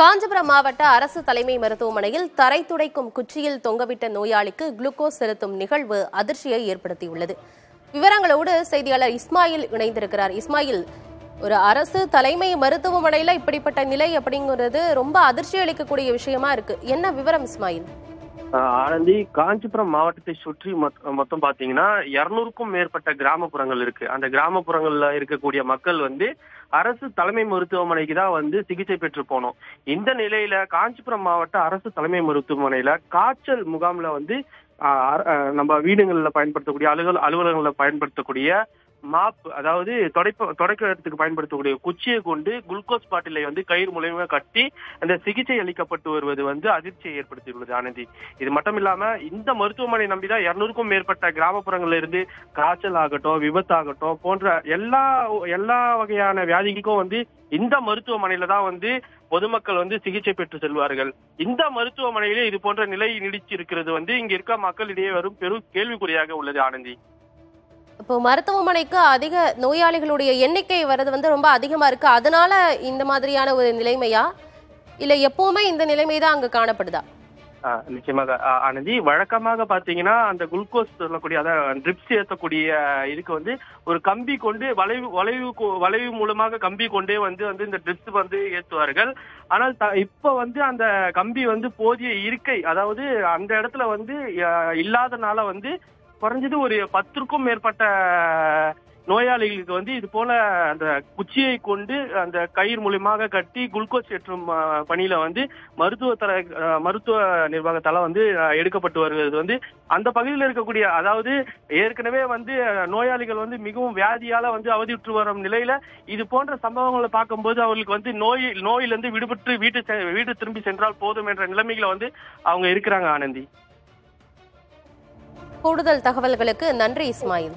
காஞ்சிபுரம் மாவட்ட அரசு தலைமை மருத்துவமனையில் தரை துடைக்கும் குச்சியில் தொங்கவிட்ட நோயாளிக்கு குளுக்கோஸ் செலுத்தும் நிகழ்வு அதிர்ச்சியை ஏற்படுத்தியுள்ளது. விவரங்களோடு செய்தியாளர் இஸ்மாயில் இணைந்திருக்கிறார். இஸ்மாயில் ஒரு அரசு தலைமை மருத்துவமனையில இப்படிப்பட்ட நிலை அப்படிங்கிறது ரொம்ப அதிர்ச்சி அளிக்கக்கூடிய விஷயமா இருக்கு. என்ன விவரம் இஸ்மாயில்? ஆனந்தி காஞ்சிபுரம் மாவட்டத்தை சுற்றி மொத்- மொத்தம் பாத்தீங்கன்னா இருநூறுக்கும் மேற்பட்ட கிராமப்புறங்கள் இருக்கு. அந்த கிராமப்புறங்கள்ல இருக்கக்கூடிய மக்கள் வந்து அரசு தலைமை மருத்துவமனைக்கு தான் வந்து சிகிச்சை பெற்று போனோம். இந்த நிலையில காஞ்சிபுரம் மாவட்ட அரசு தலைமை மருத்துவமனையில காய்ச்சல் முகாம்ல வந்து நம்ம வீடுகளில் பயன்படுத்தக்கூடிய அலுவல் அலுவலகங்களில் பயன்படுத்தக்கூடிய மாப் அதாவது தொடைப்ப தொடைக்கிறதுக்கு பயன்படுத்தக்கூடிய குச்சியை கொண்டு குளுக்கோஸ் பாட்டிலை வந்து கயிறு மூலயமா கட்டி அந்த சிகிச்சை அளிக்கப்பட்டு வருவது வந்து அதிர்ச்சியை ஏற்படுத்தியுள்ளது ஆனந்தி. இது மட்டும் இல்லாம இந்த மருத்துவமனை நம்பிதான் இருநூறுக்கும் மேற்பட்ட கிராமப்புறங்கள்ல இருந்து காய்ச்சல் ஆகட்டும் விபத்தாகட்டும் போன்ற எல்லா எல்லா வகையான வியாதிகளுக்கும் வந்து இந்த மருத்துவமனையில தான் வந்து பொதுமக்கள் வந்து சிகிச்சை பெற்று செல்வார்கள். இந்த மருத்துவமனையிலே இது போன்ற நிலை நீடிச்சு இருக்கிறது வந்து இங்க இருக்க மக்களிடையே வரும் பெரும் கேள்விக்குறியாக உள்ளது ஆனந்தி. இப்போ மருத்துவமனைக்கு அதிக நோயாளிகளுடைய எண்ணிக்கை வர்றது வந்து ரொம்ப அதிகமா இருக்கு. அதனால இந்த மாதிரியான ஒரு நிலைமையா? இல்ல எப்பவுமே இந்த நிலைமை தான் அங்க காணப்படுதா? ஆஹ் நிச்சயமாக. ஆஹ் ஆனந்தி வழக்கமாக பாத்தீங்கன்னா அந்த குளுக்கோஸ் சொல்லக்கூடிய அதாவது ட்ரிப்ஸ் ஏற்றக்கூடிய இதுக்கு வந்து ஒரு கம்பி கொண்டு வளைவு வளைவு வளைவு மூலமாக கம்பி கொண்டே வந்து வந்து இந்த ட்ரிப்ஸ் வந்து ஏற்றுவார்கள் ஆனால் த- இப்ப வந்து அந்த கம்பி வந்து போதிய இருக்கை அதாவது அந்த இடத்துல வந்து இல்லாதனால வந்து குறைஞ்சது ஒரு பத்திற்கும் மேற்பட்ட நோயாளிகளுக்கு வந்து இது போல அந்த குச்சியை கொண்டு அந்த கயிறு மூலியமாக கட்டி குளுக்கோஸ் ஏற்றும் பணியில வந்து மருத்துவ தர மருத்துவ நிர்வாகத்தால வந்து எடுக்கப்பட்டு வருகிறது. வந்து அந்த பகுதியில் இருக்கக்கூடிய அதாவது ஏற்கனவே வந்து நோயாளிகள் வந்து மிகவும் வியாதியால வந்து அவதியுற்று வரும் நிலையில இது போன்ற சம்பவங்களை பார்க்கும்போது அவர்களுக்கு வந்து நோய் நோயிலிருந்து விடுபட்டு வீட்டு செ- வீடு திரும்பி சென்றால் போதும் என்ற நிலைமைகளை வந்து அவங்க இருக்கிறாங்க ஆனந்தி. கூடுதல் தகவல்களுக்கு நன்றி இஸ்மாயில்.